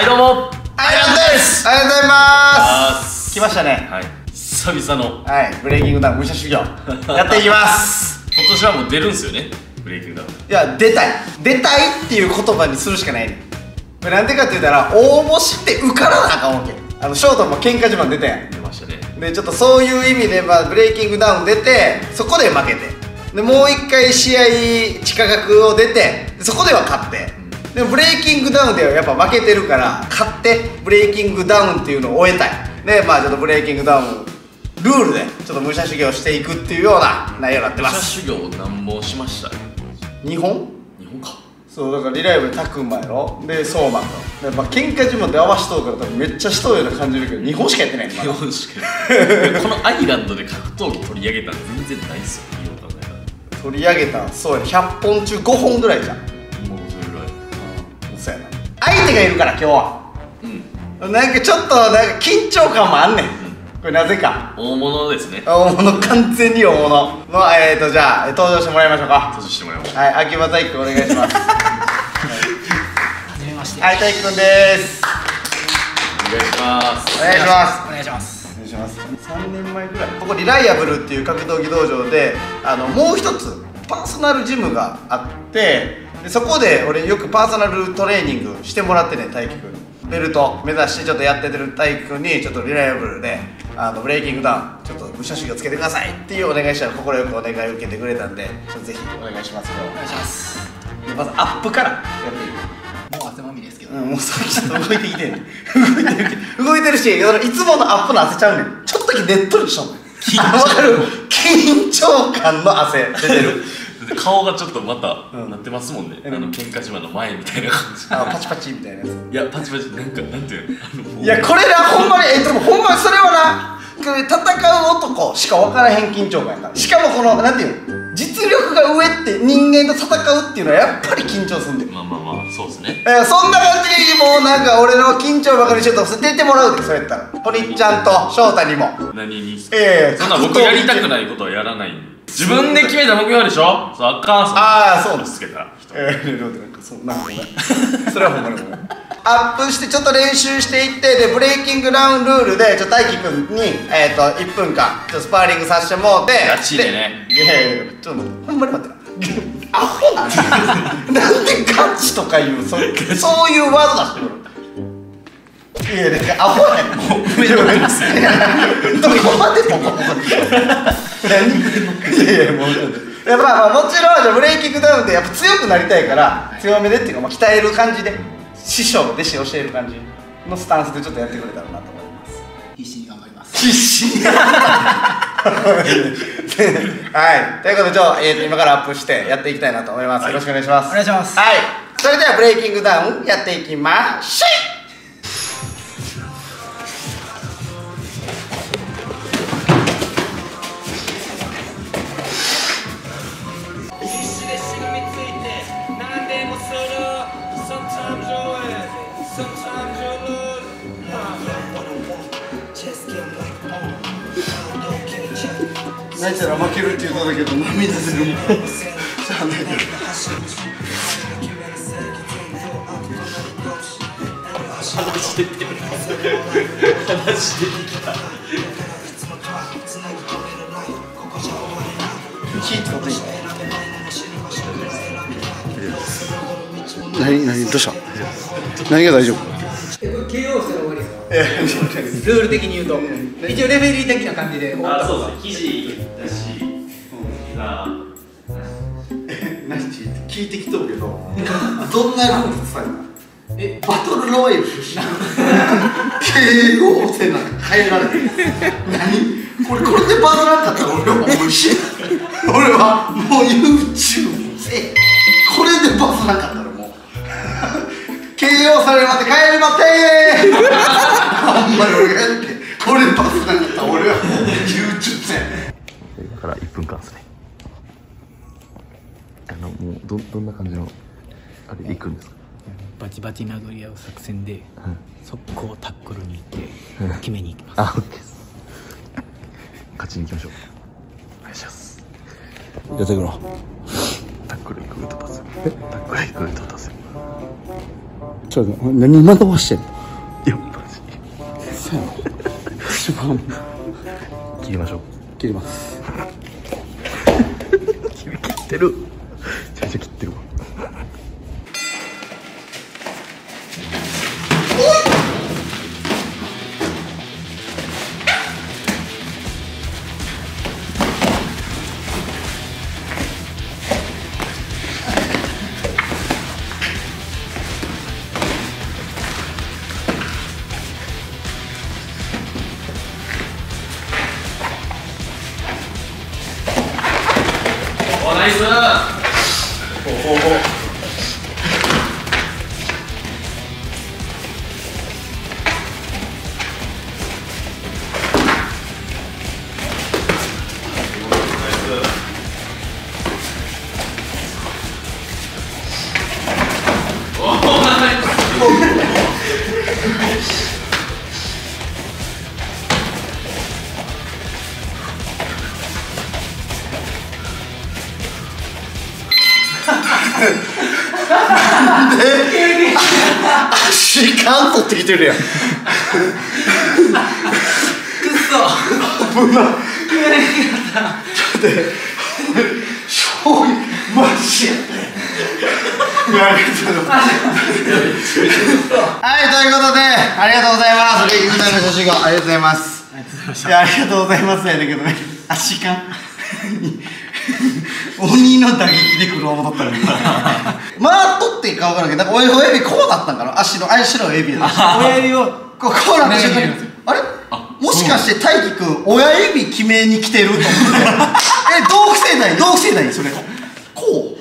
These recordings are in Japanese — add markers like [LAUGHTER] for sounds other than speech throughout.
はいどうも。アイランドです。ありがとうございます。来ましたね。はい。久々の。はい。ブレイキングダウン武者修行。[LAUGHS] やっていきます。今年はもう出るんすよね？ブレイキングダウン。いや出たい。出たいっていう言葉にするしかないなんでかって言ったら応募して受からなあかんわけ。あのショートも喧嘩自慢出たやん。出ましたね。でちょっとそういう意味で、まあ、ブレイキングダウン出てそこで負けて。でもう一回試合地下学を出てそこでは勝って、でもブレイキングダウンではやっぱ負けてるから勝ってブレイキングダウンっていうのを終えたい。でまあちょっとブレイキングダウンルールでちょっと武者修行していくっていうような内容になってま武者す修行何本しました？日本？日本か。そうだからリライブでタクマやろ？でソーマンと。やっぱ喧嘩自慢で合わしとうから多分めっちゃしとうような感じるけど日本しかやってないね日まだ。本しかこのアイランドで格闘技取り上げたの全然ないっすよ。取り上げたんそうやね100本中5本ぐらいじゃん相手がいるから今日は。うんなんかちょっとなんか緊張感もあんねん。これなぜか。大物ですね。大物完全に大物。のえーとじゃあ登場してもらいましょうか。閉じしてもらいましょはい秋葉大輝お願いします。はじめまして。はい大輝くんです。うお願いします。お願いします。お願いします。お願いします。3年前ぐらい。ここリライアブルっていう格闘技道場であのもう一つパーソナルジムがあってでそこで俺よくパーソナルトレーニングしてもらってね大輝くん。にベルト目指してちょっとやってる大輝くんにちょっとリライアブルであのブレイキングダウンちょっと武者修行つけてくださいっていうお願いしたら快くお願いを受けてくれたんでちょっとぜひお願いしますお願いします。でまずアップからやっていいもう汗まみれですけど。うん、もうさっきちょっと動いてきてん。ねん動いてる動いてるしいつものアップの汗ちゃうねん。ちょっとだけねっとりしとん。緊張。わかる？緊張感の汗出てる。で顔がちょっとまたうんなってますもんね、うん。あの喧嘩島の前みたいな感じ。あパチパチみたいなやつ。いやパチパチなんかなんていうの？いやこれなほんまにえでもほんまにそれはな戦う男しか分からへん緊張感やから。しかもこのなんていうの？実力が上って人間と戦うっていうのはやっぱり緊張すんでまあまあまあそうですね。えーそんな感じでもうなんか俺の緊張ばかりしてると出てもらうでそうやったら。ポニッちゃんと翔太にも。何に？ええそんな僕やりたくないことはやらないんで自分で決めた目標でしょ？そうあかんあーそう押し付けたら人えー、なんかそうなんかごめんそれはほんまにごめんアップしてちょっと練習していってでブレイキングダウンルールでちょっと大輝くんに、えー、と1分間ちょっとスパーリングさせてもうてガチでね。いやいやいやちょっと待ってほんまに待って。[LAUGHS] アホなん [LAUGHS] なんでガチとか言うそそういうワード出してくるいやなんかアホやねんもう上のですねどこまでもここ何いやいやもうちょっといやまあまあもちろんじゃブレイキングダウンでやっぱ強くなりたいから強めでっていうか、まあ、鍛える感じで師匠弟子教える感じのスタンスでちょっとやってくれたらなと思います必死に頑張ります。必死にはいということでじゃ、えー今からアップしてやっていきたいなと思います、よろしくお願いしますお願いしますはいそれではブレイキングダウンやっていきましょう泣いたら負ける。って言うとだけど涙出る。もんしゃあないけど話出てる。話出てきた火ってこといい何何どうした何が大丈夫え、これ KO したら終わりですか。ルール的に言うと、一応レフェリー的な感じで終わった方が。うです記事聞いてきとるけどどんなルール伝えたえバトルロワイヤル出身？KO せなんか変えられへん。何？これこれでバズらんかったら俺はもう死ぬ。俺はもう YouTube せこれでバズらんかったらもう。KO されまって帰りまってーほんまに俺がやって。これバズらんかったら俺はもう YouTube せえ今から1分間ですね。もうどどんな感じのあれでいくんですか？バチバチ殴り合う作戦で、速攻タックルに行って、決めに行きます。あ、オッケー。です勝ちに行きましょう。お願いします。やってくろタックル行くとパスタックル行くとパスちょっと何惑わしてんの？いやマジ。そうや [LAUGHS] 切りましょう。切ります。[LAUGHS] 切ってるめちゃめちゃ切ってるわ足感取ってきてるやん。くっ醤油マジやったありがとうございます。はいということでありがとうございます。レイキングタイムの写真がありがとうございます。いやありがとうございますやねんけどね。足感 [LAUGHS] 鬼の打撃で来る思っとったのに。[LAUGHS] まあ取っていいか分からんけどなんか親親指こうなったんかな？足の足の指で [LAUGHS] 親指をこうこうなった瞬間にねあれ？もしかして大輝くん親指決めに来てると思ってえ同期生代同期生代それ。こう。こう。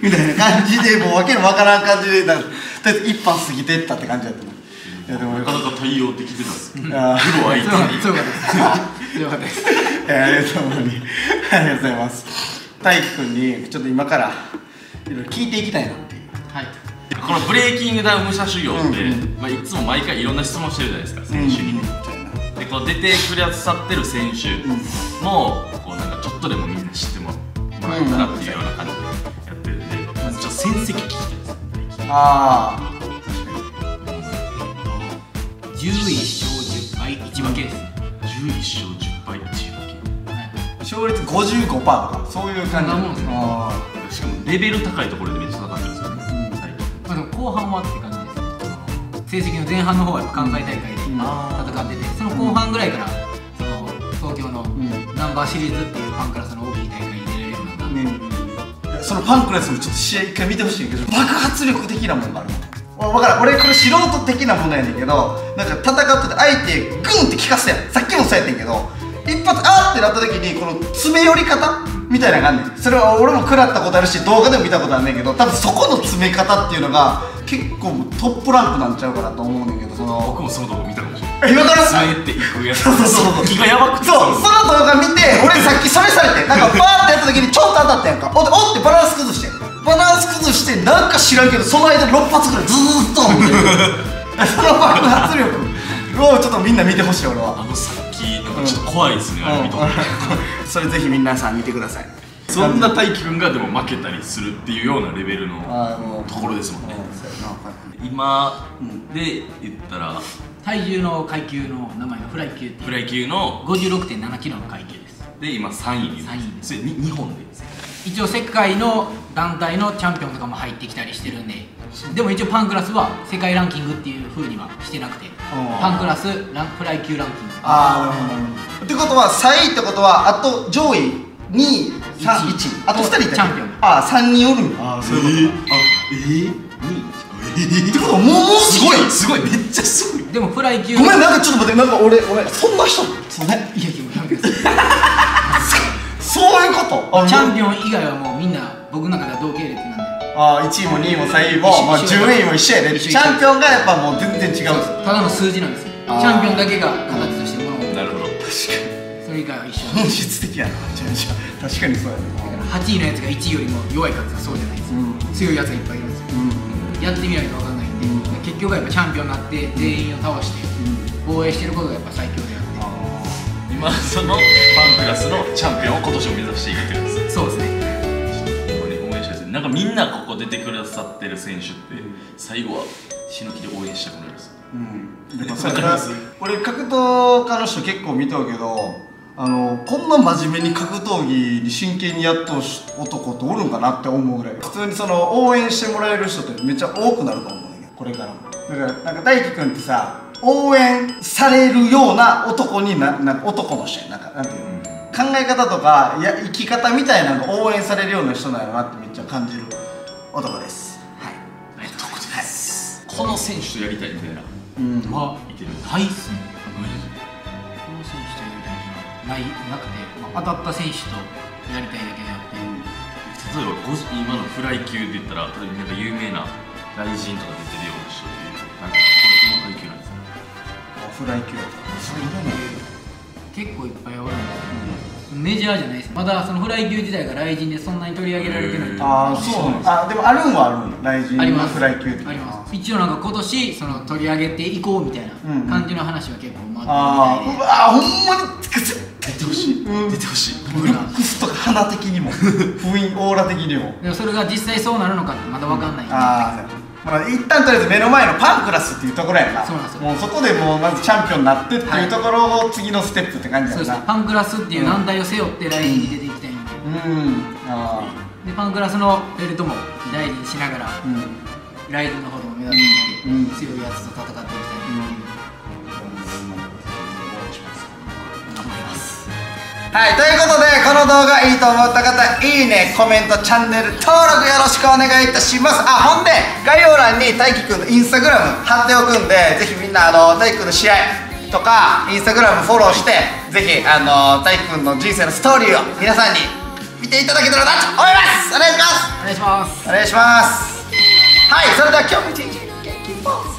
みたいな。感じでもうわけのわからん感じでなんかとりあえず一発過ぎてったって感じだったの。いやでもなかなか対応できてたんです。よプロ相手にったです強かったですいやありがとうございます。大輝くんにちょっと今からいろいろ聞いていきたいなっていう。はい。このブレイキングダウン武者修行って、うん。まあ、いつも毎回いろんな質問してるじゃないですか選手に。ね、でこう出てくださってる選手も、こうなんかちょっとでもみんな知ってもらえたらっていうような感じでやってるんで、まずちょっと戦績聞きたいですあ11勝10敗1分けです11勝10敗1分あ勝率55%とかそういう感じもんですね。しかもレベル高いところでめっちゃ戦ってるんですよね、最近まあでも後半はって感じです成績の前半の方はやっぱ関西大会で戦っててその後半ぐらいからその東京のんナンバーシリーズっていうファンクラスの大きい大会に出れるようになった。ね。そのパンクラスもちょっと試合一回見てほしいけど爆発力的なもんがあるの分からん俺これ素人的なものやねんけどなんか戦ってて相手グンって効かすやん。さっきもそうやってんけど一発あーってなった時にこの詰め寄り方みたいな感じそれは俺も食らったことあるし動画でも見たことあるねんけど多分そこの詰め方っていうのが結構トップランクなんちゃうかなと思うねんけどその僕もその動画見たかもしれない今から？詰めていくやつそうそうそう気がやばくてそう、その動画見て、俺さっきそれされて、なんかバーってやった時にちょっと当たったやんか。おって、おってバランス崩して。バランス崩して、なんか知らんけど、その間6発ぐらいずーっと思ってる。[LAUGHS] その爆発力をちょっとみんな見てほしい、俺は。あのさっきなんかちょっと怖いですね、あれ見と [LAUGHS] それぜひ皆さん見てください。そんな大輝くんがでも負けたりするっていうようなレベルのところですもんね。今で言ったら体重の階級の名前がフライ級フライ級の56.7キロの階級です。で今3位にいる3位です。それに日本で一応世界の団体のチャンピオンとかも入ってきたりしてるんででも一応パンクラスは世界ランキングっていう風にはしてなくて。ん。パンクラスランフライ級ランキング。ああってことは3位ってことはあと上位2位3位一。1位あと2人いたチャンピオン。ああ3人おるんやああそういうことか。あえー、2ってことはもうもうすごい。すごい。めっちゃすごい。でもフライ級。ごめんなんかちょっと待ってなんか俺俺そんな人？そうねいやいややめてくださそういうことチャンピオンオン以外はもうみんな僕の中では同系列なんであ1位も2位も3位も、まあ、順位も一緒やで。チャンピオンがやっぱもう全然違うんですただの数字なんですよ。チャンピオンだけが形としてものをなるほど。確かそれ以外は一緒。に本質的やな。確かにそうやね8位のやつが1位よりも弱いかっそうじゃないですよ、うん。強いやつがいっぱいいるんですよ。うん。やってみないと分かんないんで、結局はやっぱチャンピオンになって全員を倒して防衛してることがやっぱ最強であって。今そのファンクラスのチャンピオンを今年も目指していくってことですそうですねかかみんなここ出てくださってる選手って最後は死ぬ気で応援したくなるんですよ。うん。でもそれ [LAUGHS] 俺格闘家の人結構見とるけどあのこんな真面目に格闘技に真剣にやっと男っておるんかなって思うぐらい。普通にその応援してもらえる人ってめっちゃ多くなると思うんだけどこれから。もだからなんか大輝くんってさ応援されるような男にななんか男の人やなんかなんていうの、考え方とかや生き方みたいなのが応援されるような人なんやなってめっちゃ感じる男です。はい。男です、この選手とやりたいみたいなうん。はいてる。ないっすね。この選手とやりたいっていうのはないなくて、まあ、当たった選手とやりたいだけであって、例えばご今のフライ級で言ったら例えばなんか有名な雷神とか出てるような人で言うとなんかどの階級なんですか？フライ級。やった結構いっぱいおるんですけど、メジャーじゃないです。まだそのフライ級自体が雷神でそんなに取り上げられてない。っていうああそうなんあでもあるんはあるん雷神のあります。フライ級ってあります。一応なんか今年その取り上げていこうみたいなうんうん。感じの話は結構回あってるみたいで。あうわーほんまに出てほしい、出てほしい。ルックスとか花的にも。[LAUGHS] 雰囲気オーラ的にも。でもそれが実際そうなるのかってまだ分かんないんで、ああまあ、一旦とりあえず目の前のパンクラスっていうところやな。そうなんですよ。もうそこでもうまずチャンピオンになってっていうところを次のステップって感じそうですパンクラスっていう難題を背負って来年に出ていきたいんで、うん。あでパンクラスのベルトも大事にしながらあうん。ライズの方も目指していうんって、強いやつと戦っていきたい。なっていう頑張りますはい、ということで、この動画いいと思った方、いいね、コメント、チャンネル登録よろしくお願いいたします。あ、ほんで、概要欄に大輝くんのインスタグラム貼っておくんで、ぜひみんな、あの、大輝くんの試合とか、インスタグラムフォローして、ぜひ、あの、大輝くんの人生のストーリーを皆さんに見ていただけたらなと思います。お願いします。お願いします。お願いします。はい、それでは今日も一日、元気ポーズ